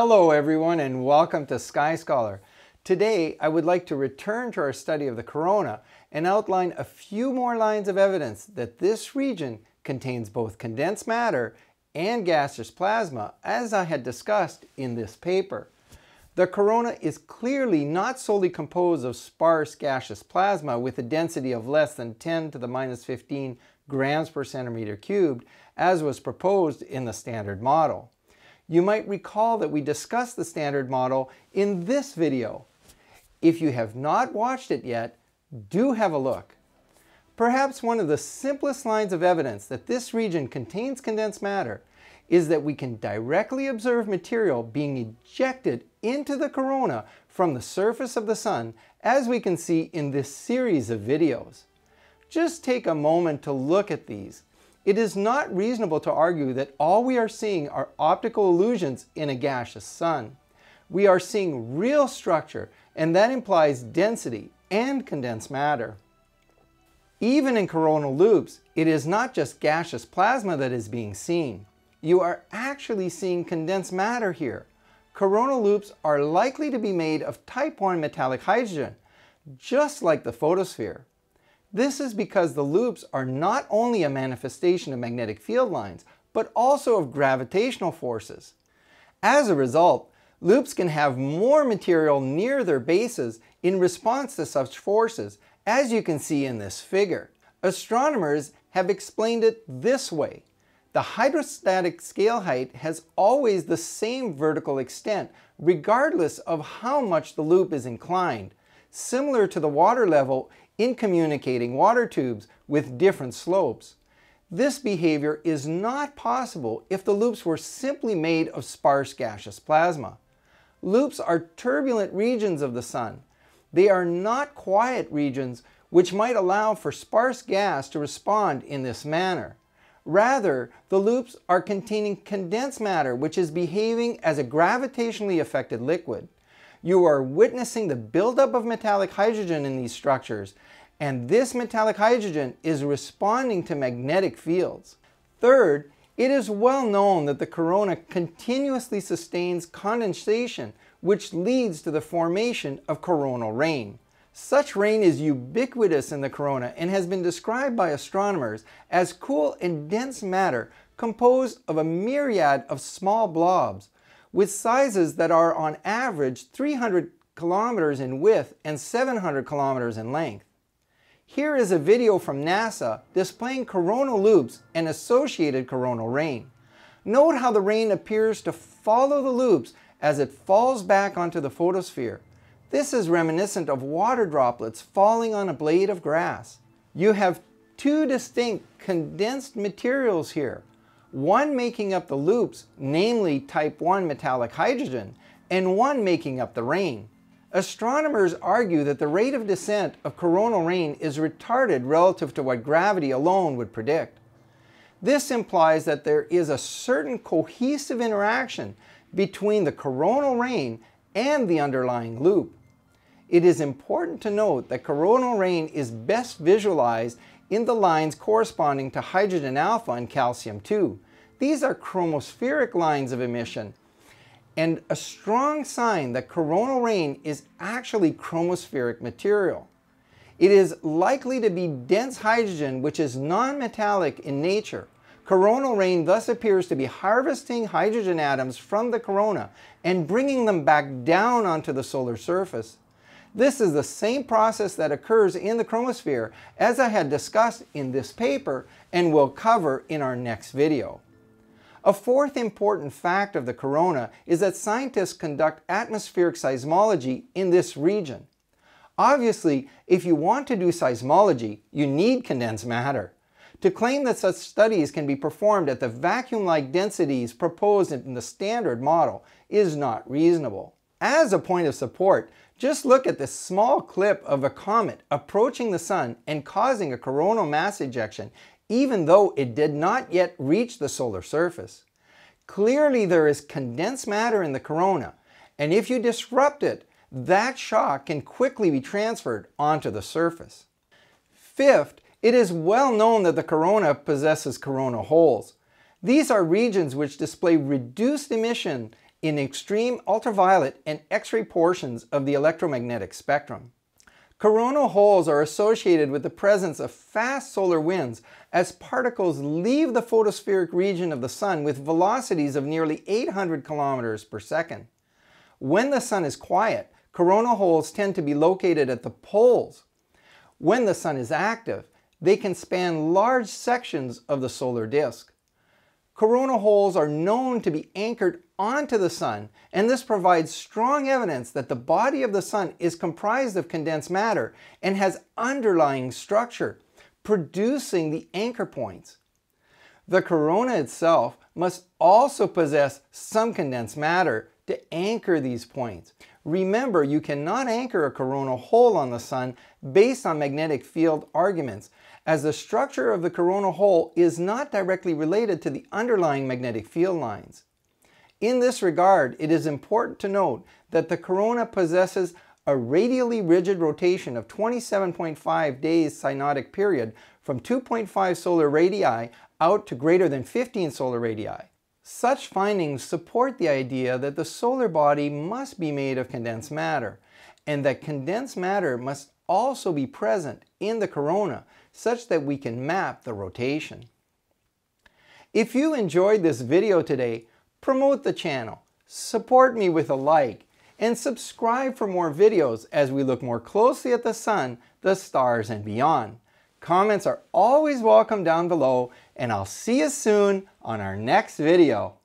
Hello everyone and welcome to Sky Scholar. Today I would like to return to our study of the corona and outline a few more lines of evidence that this region contains both condensed matter and gaseous plasma as I had discussed in this paper. The corona is clearly not solely composed of sparse gaseous plasma with a density of less than 10 to the minus 15 grams per centimeter cubed as was proposed in the standard model. You might recall that we discussed the standard model in this video. If you have not watched it yet, do have a look. Perhaps one of the simplest lines of evidence that this region contains condensed matter is that we can directly observe material being ejected into the corona from the surface of the sun as we can see in this series of videos. Just take a moment to look at these it is not reasonable to argue that all we are seeing are optical illusions in a gaseous sun. We are seeing real structure, and that implies density and condensed matter. Even in coronal loops, it is not just gaseous plasma that is being seen. You are actually seeing condensed matter here. Coronal loops are likely to be made of type 1 metallic hydrogen, just like the photosphere. This is because the loops are not only a manifestation of magnetic field lines, but also of gravitational forces. As a result, loops can have more material near their bases in response to such forces, as you can see in this figure. Astronomers have explained it this way. The hydrostatic scale height has always the same vertical extent, regardless of how much the loop is inclined, similar to the water level in communicating water tubes with different slopes. This behavior is not possible if the loops were simply made of sparse gaseous plasma. Loops are turbulent regions of the Sun. They are not quiet regions which might allow for sparse gas to respond in this manner. Rather, the loops are containing condensed matter which is behaving as a gravitationally affected liquid. You are witnessing the buildup of metallic hydrogen in these structures and this metallic hydrogen is responding to magnetic fields. Third, it is well known that the corona continuously sustains condensation, which leads to the formation of coronal rain. Such rain is ubiquitous in the corona and has been described by astronomers as cool and dense matter composed of a myriad of small blobs, with sizes that are on average 300 kilometers in width and 700 kilometers in length. Here is a video from NASA displaying coronal loops and associated coronal rain. Note how the rain appears to follow the loops as it falls back onto the photosphere. This is reminiscent of water droplets falling on a blade of grass. You have two distinct condensed materials here, one making up the loops, namely type 1 metallic hydrogen, and one making up the rain. Astronomers argue that the rate of descent of coronal rain is retarded relative to what gravity alone would predict. This implies that there is a certain cohesive interaction between the coronal rain and the underlying loop. It is important to note that coronal rain is best visualized in the lines corresponding to hydrogen alpha and calcium 2. These are chromospheric lines of emission and a strong sign that coronal rain is actually chromospheric material. It is likely to be dense hydrogen which is non-metallic in nature. Coronal rain thus appears to be harvesting hydrogen atoms from the corona and bringing them back down onto the solar surface. This is the same process that occurs in the chromosphere as I had discussed in this paper and will cover in our next video. A fourth important fact of the corona is that scientists conduct atmospheric seismology in this region. Obviously, if you want to do seismology, you need condensed matter. To claim that such studies can be performed at the vacuum-like densities proposed in the standard model is not reasonable. As a point of support, just look at this small clip of a comet approaching the Sun and causing a coronal mass ejection even though it did not yet reach the solar surface. Clearly there is condensed matter in the corona, and if you disrupt it, that shock can quickly be transferred onto the surface. Fifth, it is well known that the corona possesses coronal holes. These are regions which display reduced emission in extreme ultraviolet and X-ray portions of the electromagnetic spectrum. Coronal holes are associated with the presence of fast solar winds as particles leave the photospheric region of the Sun with velocities of nearly 800 kilometers per second. When the Sun is quiet, coronal holes tend to be located at the poles. When the Sun is active, they can span large sections of the solar disk. Coronal holes are known to be anchored onto the Sun, and this provides strong evidence that the body of the Sun is comprised of condensed matter and has underlying structure, producing the anchor points. The corona itself must also possess some condensed matter to anchor these points. Remember, you cannot anchor a coronal hole on the Sun based on magnetic field arguments, as the structure of the coronal hole is not directly related to the underlying magnetic field lines. In this regard, it is important to note that the corona possesses a radially rigid rotation of 27.5 days synodic period from 2.5 solar radii out to greater than 15 solar radii. Such findings support the idea that the solar body must be made of condensed matter, and that condensed matter must also be present in the corona such that we can map the rotation. If you enjoyed this video today, promote the channel, support me with a like, and subscribe for more videos as we look more closely at the sun, the stars, and beyond. Comments are always welcome down below, and I'll see you soon on our next video.